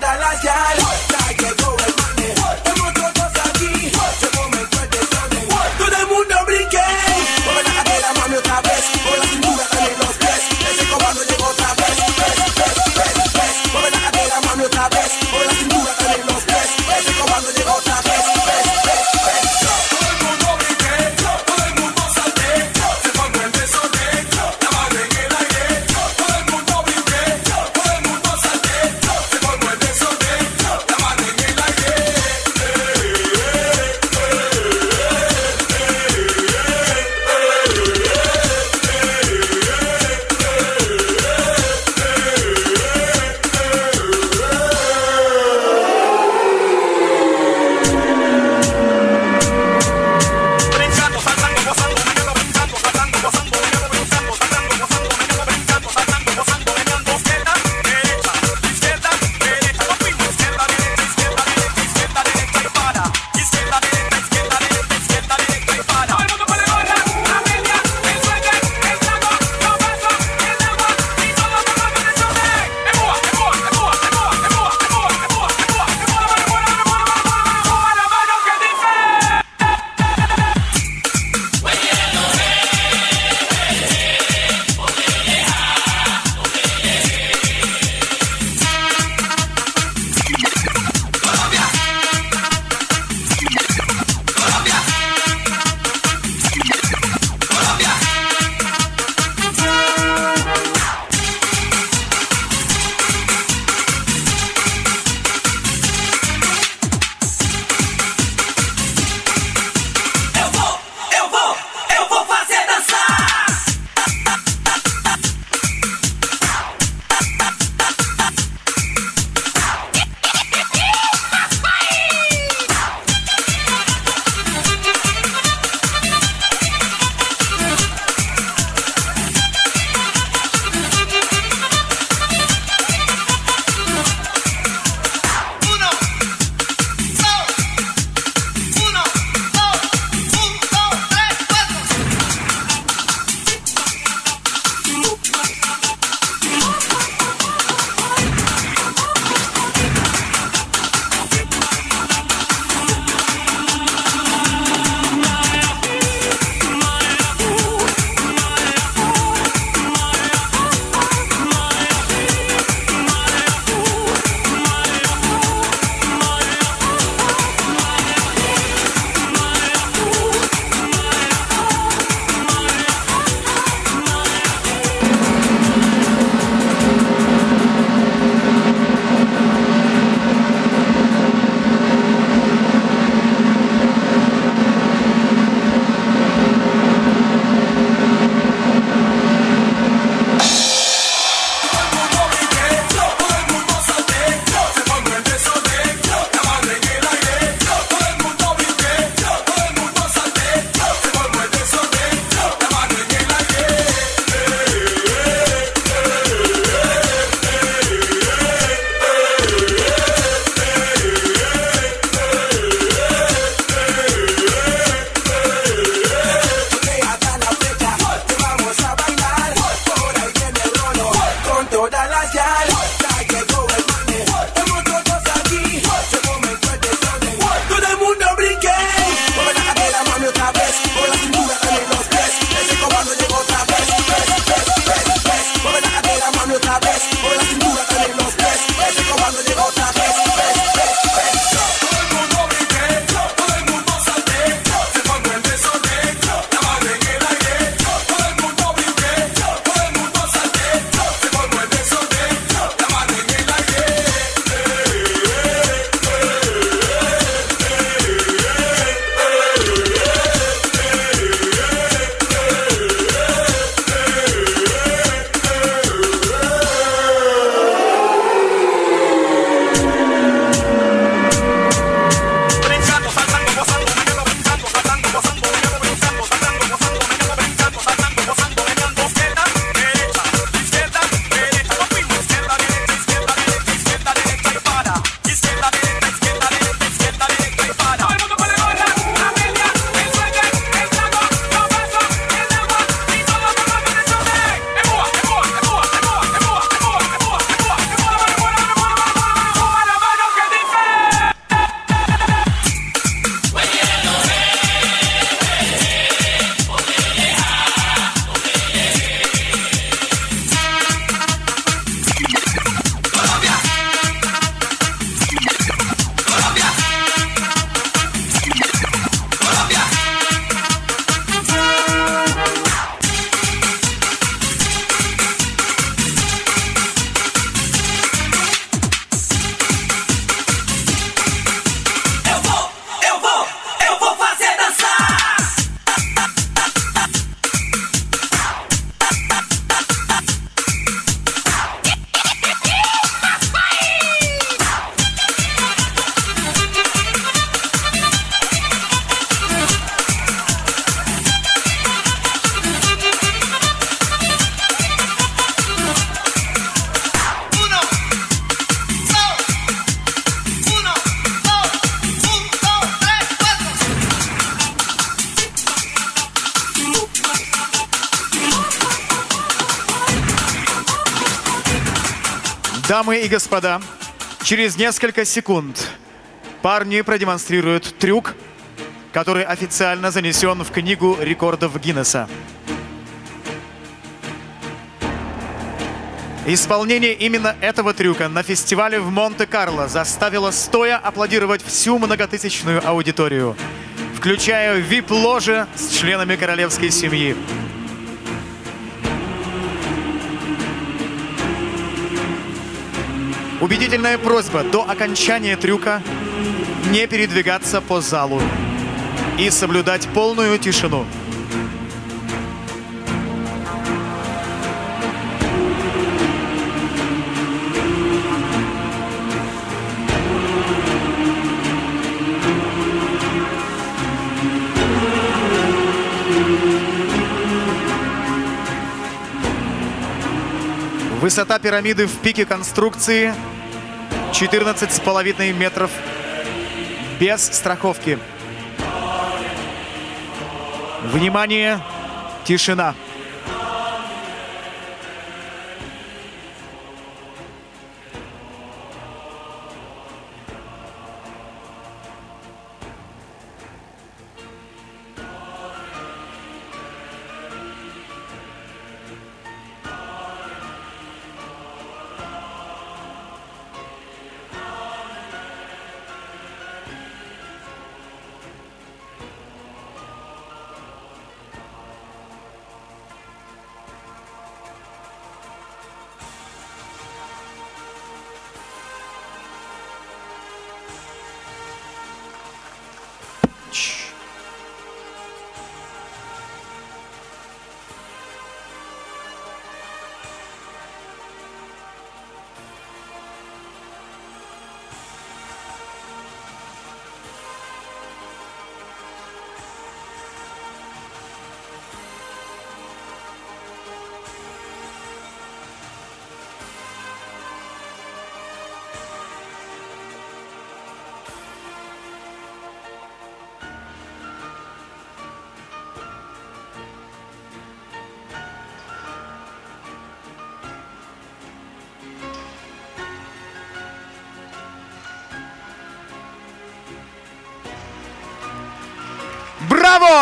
todas las galas. Дамы и господа, через несколько секунд парни продемонстрируют трюк, который официально занесен в книгу рекордов Гиннесса. Исполнение именно этого трюка на фестивале в Монте-Карло заставило стоя аплодировать всю многотысячную аудиторию, включая вип-ложе с членами королевской семьи. Убедительная просьба до окончания трюка не передвигаться по залу и соблюдать полную тишину. Высота пирамиды в пике конструкции 14,5 метров без страховки. Внимание, тишина.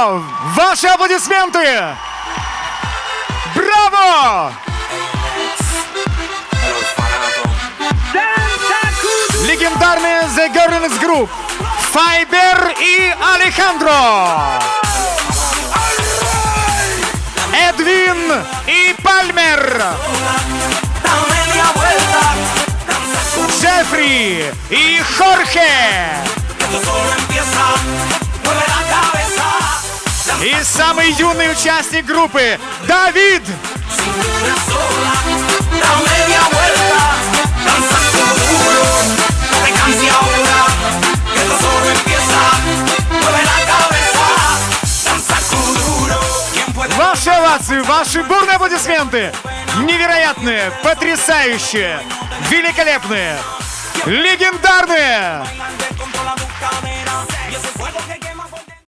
Ваши аплодисменты! Браво! Легендарные The Girls Group Файбер и Алехандро Эдвин и Пальмер Джеффри и Хорхе И самый юный участник группы Давид! Ваши овации, ваши бурные аплодисменты! Невероятные, потрясающие, великолепные, легендарные!